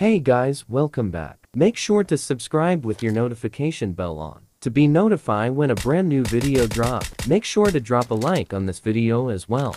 Hey guys, welcome back. Make sure to subscribe with your notification bell on to be notified when a brand new video drop. Make sure to drop a like on this video as well.